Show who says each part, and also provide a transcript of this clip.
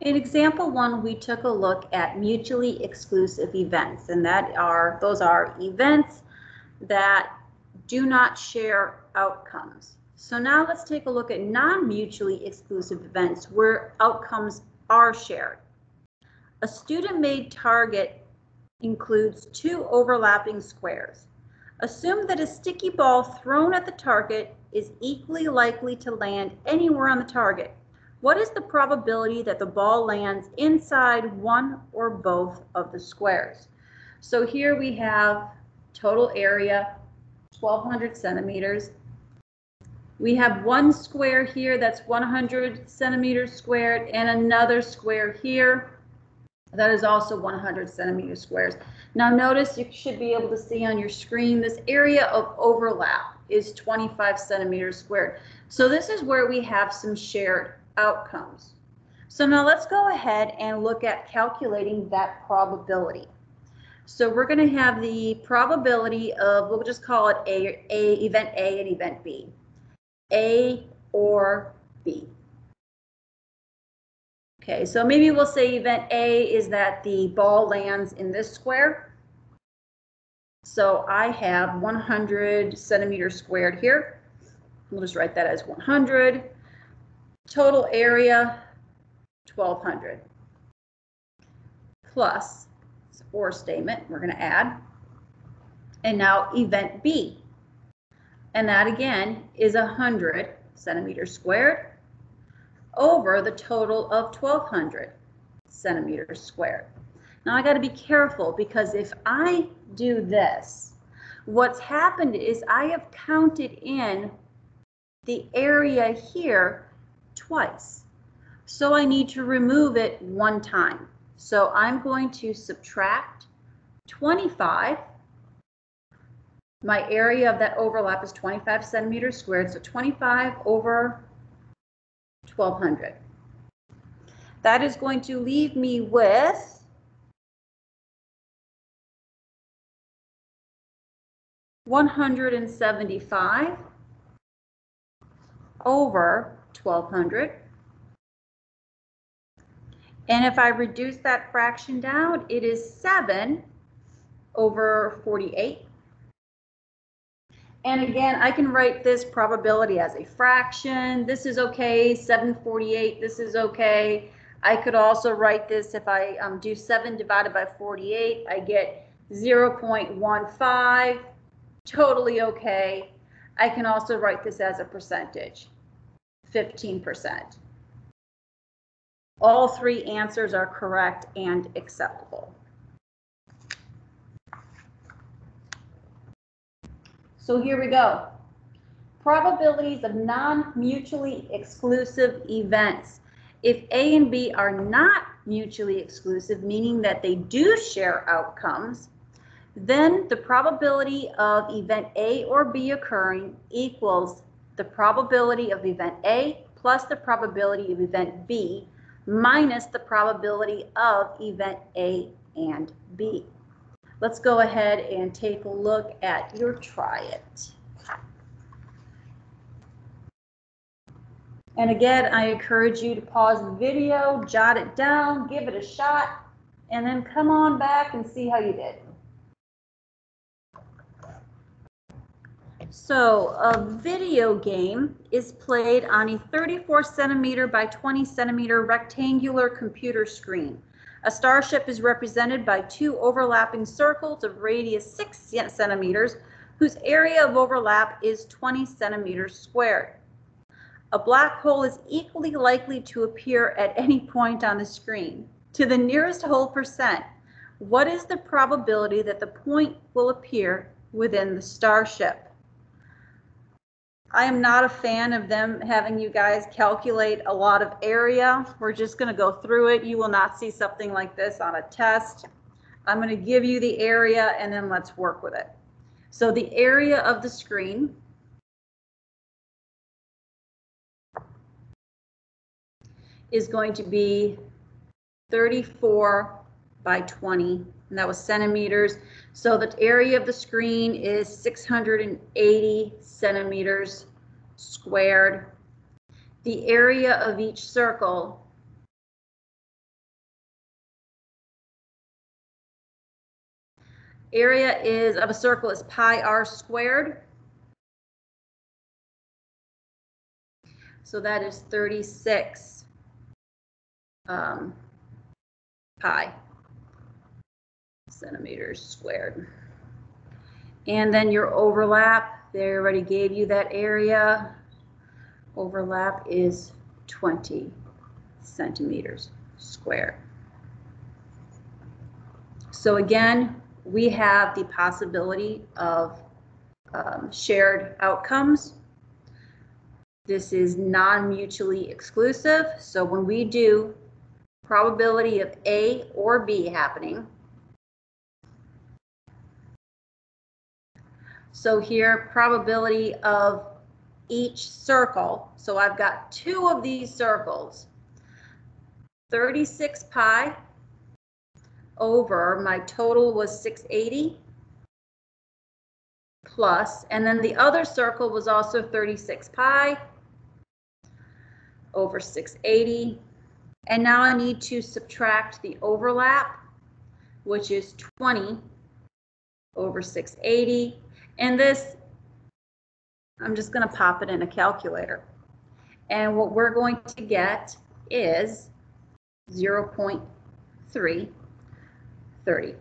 Speaker 1: In example one, we took a look at mutually exclusive events, and that are those are events that do not share outcomes. So now let's take a look at non-mutually exclusive events where outcomes are shared. A student-made target includes two overlapping squares. Assume that a sticky ball thrown at the target is equally likely to land anywhere on the target. What is the probability that the ball lands inside one or both of the squares? So here we have total area, 1200 centimeters. We have one square here that's 100 centimeters squared and another square here that is also 100 centimeter squares. Now notice you should be able to see on your screen this area of overlap is 25 centimeters squared. So this is where we have some shared outcomes. So now let's go ahead and look at calculating that probability. So we're going to have the probability of, we'll just call it a, a event A and event B. A or B. Okay, so maybe we'll say event A is that the ball lands in this square. So I have 100 centimeters squared here. We'll just write that as 100. Total area, 1200. Plus, or statement, we're going to add. And now event B. And that again is 100 centimeters squared over the total of 1200 centimeters squared. Now I got to be careful because if I do this, what's happened is I have counted in the area here twice. So I need to remove it one time. So I'm going to subtract 25. My area of that overlap is 25 centimeters squared, so 25 over 1200. That is going to leave me with one hundred and seventy-five over twelve hundred. And if I reduce that fraction down, it is seven over forty-eight. And again, I can write this probability as a fraction. This is okay, 748, this is okay. I could also write this if I um, do 7 divided by 48, I get 0.15, totally okay. I can also write this as a percentage, 15%. All three answers are correct and acceptable. So here we go. Probabilities of non-mutually exclusive events. If A and B are not mutually exclusive, meaning that they do share outcomes, then the probability of event A or B occurring equals the probability of event A plus the probability of event B minus the probability of event A and B. Let's go ahead and take a look at your try it. And again, I encourage you to pause the video, jot it down, give it a shot, and then come on back and see how you did. So a video game is played on a 34 centimeter by 20 centimeter rectangular computer screen. A starship is represented by two overlapping circles of radius 6 centimeters, whose area of overlap is 20 centimeters squared. A black hole is equally likely to appear at any point on the screen. To the nearest whole percent, what is the probability that the point will appear within the starship? I am not a fan of them having you guys calculate a lot of area. We're just going to go through it. You will not see something like this on a test. I'm going to give you the area and then let's work with it. So the area of the screen is going to be 34 by 20, and that was centimeters. So the area of the screen is 680 centimeters squared. The area of each circle area is of a circle is pi r squared. So that is 36 um, pi centimeters squared. And then your overlap, they already gave you that area. Overlap is 20 centimeters squared. So again, we have the possibility of um, shared outcomes. This is non-mutually exclusive. So when we do probability of A or B happening, so here probability of each circle. So I've got two of these circles. 36 pi over my total was 680 plus, and then the other circle was also 36 pi over 680. And now I need to subtract the overlap, which is 20 over 680. And this, I'm just going to pop it in a calculator. And what we're going to get is 0.3 30%.